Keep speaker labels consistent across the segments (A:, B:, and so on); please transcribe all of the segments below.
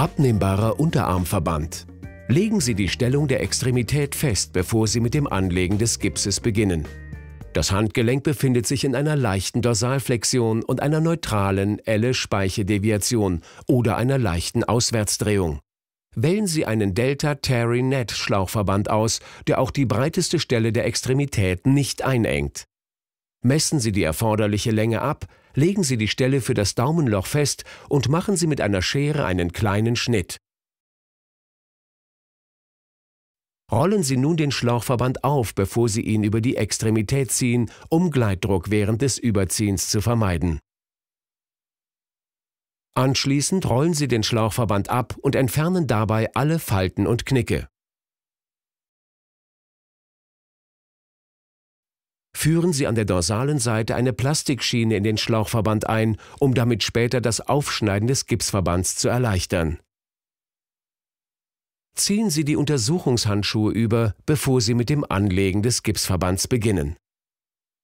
A: Abnehmbarer Unterarmverband. Legen Sie die Stellung der Extremität fest, bevor Sie mit dem Anlegen des Gipses beginnen. Das Handgelenk befindet sich in einer leichten Dorsalflexion und einer neutralen Elle-Speiche-Deviation oder einer leichten Auswärtsdrehung. Wählen Sie einen Delta Terry Net Schlauchverband aus, der auch die breiteste Stelle der Extremität nicht einengt. Messen Sie die erforderliche Länge ab, legen Sie die Stelle für das Daumenloch fest und machen Sie mit einer Schere einen kleinen Schnitt. Rollen Sie nun den Schlauchverband auf, bevor Sie ihn über die Extremität ziehen, um Gleitdruck während des Überziehens zu vermeiden. Anschließend rollen Sie den Schlauchverband ab und entfernen dabei alle Falten und Knicke. Führen Sie an der dorsalen Seite eine Plastikschiene in den Schlauchverband ein, um damit später das Aufschneiden des Gipsverbands zu erleichtern. Ziehen Sie die Untersuchungshandschuhe über, bevor Sie mit dem Anlegen des Gipsverbands beginnen.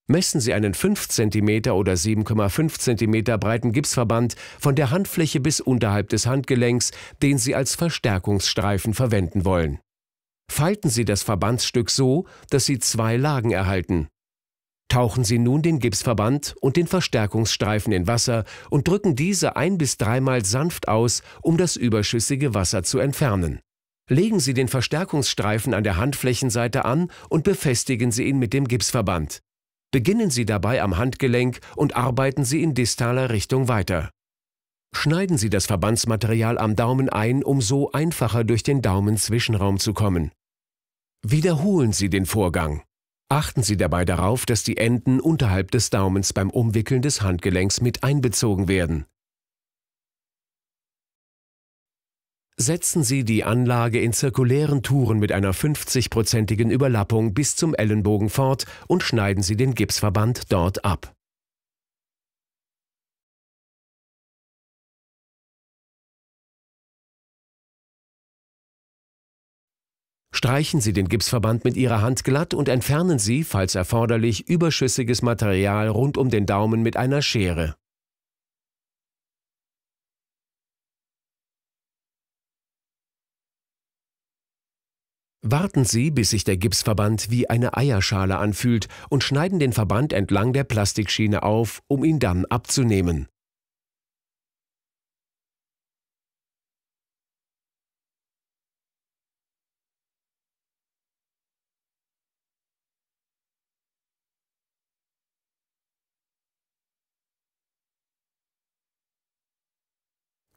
A: Messen Sie einen 5 cm oder 7,5 cm breiten Gipsverband von der Handfläche bis unterhalb des Handgelenks, den Sie als Verstärkungsstreifen verwenden wollen. Falten Sie das Verbandsstück so, dass Sie zwei Lagen erhalten. Tauchen Sie nun den Gipsverband und den Verstärkungsstreifen in Wasser und drücken diese ein bis dreimal sanft aus, um das überschüssige Wasser zu entfernen. Legen Sie den Verstärkungsstreifen an der Handflächenseite an und befestigen Sie ihn mit dem Gipsverband. Beginnen Sie dabei am Handgelenk und arbeiten Sie in distaler Richtung weiter. Schneiden Sie das Verbandsmaterial am Daumen ein, um so einfacher durch den Daumenzwischenraum zu kommen. Wiederholen Sie den Vorgang. Achten Sie dabei darauf, dass die Enden unterhalb des Daumens beim Umwickeln des Handgelenks mit einbezogen werden. Setzen Sie die Anlage in zirkulären Touren mit einer 50-prozentigen Überlappung bis zum Ellenbogen fort und schneiden Sie den Gipsverband dort ab. Streichen Sie den Gipsverband mit Ihrer Hand glatt und entfernen Sie, falls erforderlich, überschüssiges Material rund um den Daumen mit einer Schere. Warten Sie, bis sich der Gipsverband wie eine Eierschale anfühlt und schneiden den Verband entlang der Plastikschiene auf, um ihn dann abzunehmen.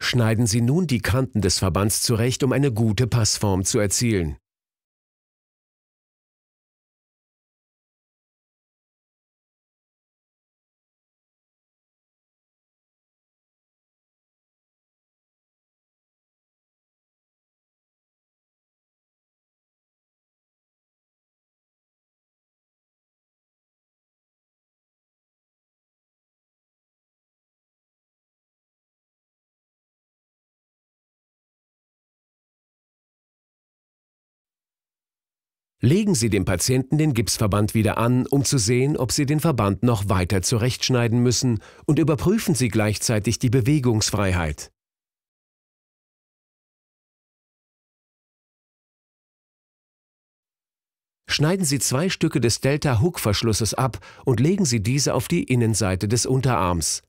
A: Schneiden Sie nun die Kanten des Verbands zurecht, um eine gute Passform zu erzielen. Legen Sie dem Patienten den Gipsverband wieder an, um zu sehen, ob Sie den Verband noch weiter zurechtschneiden müssen und überprüfen Sie gleichzeitig die Bewegungsfreiheit. Schneiden Sie zwei Stücke des Delta-Hook-Verschlusses ab und legen Sie diese auf die Innenseite des Unterarms.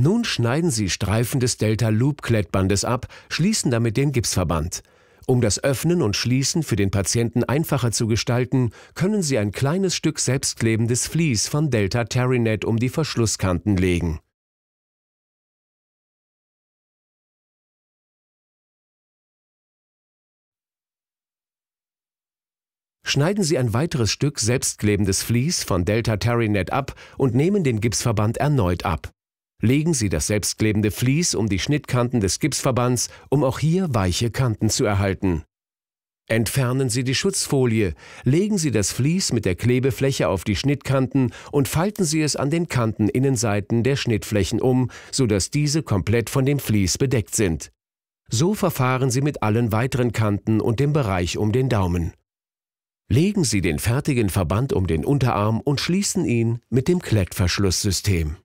A: Nun schneiden Sie Streifen des Delta-Loop-Klettbandes ab, schließen damit den Gipsverband. Um das Öffnen und Schließen für den Patienten einfacher zu gestalten, können Sie ein kleines Stück selbstklebendes Vlies von Delta Terrynet um die Verschlusskanten legen. Schneiden Sie ein weiteres Stück selbstklebendes Vlies von Delta Terrynet ab und nehmen den Gipsverband erneut ab. Legen Sie das selbstklebende Vlies um die Schnittkanten des Gipsverbands, um auch hier weiche Kanten zu erhalten. Entfernen Sie die Schutzfolie, legen Sie das Vlies mit der Klebefläche auf die Schnittkanten und falten Sie es an den Kanteninnenseiten der Schnittflächen um, sodass diese komplett von dem Vlies bedeckt sind. So verfahren Sie mit allen weiteren Kanten und dem Bereich um den Daumen. Legen Sie den fertigen Verband um den Unterarm und schließen ihn mit dem Klettverschlusssystem.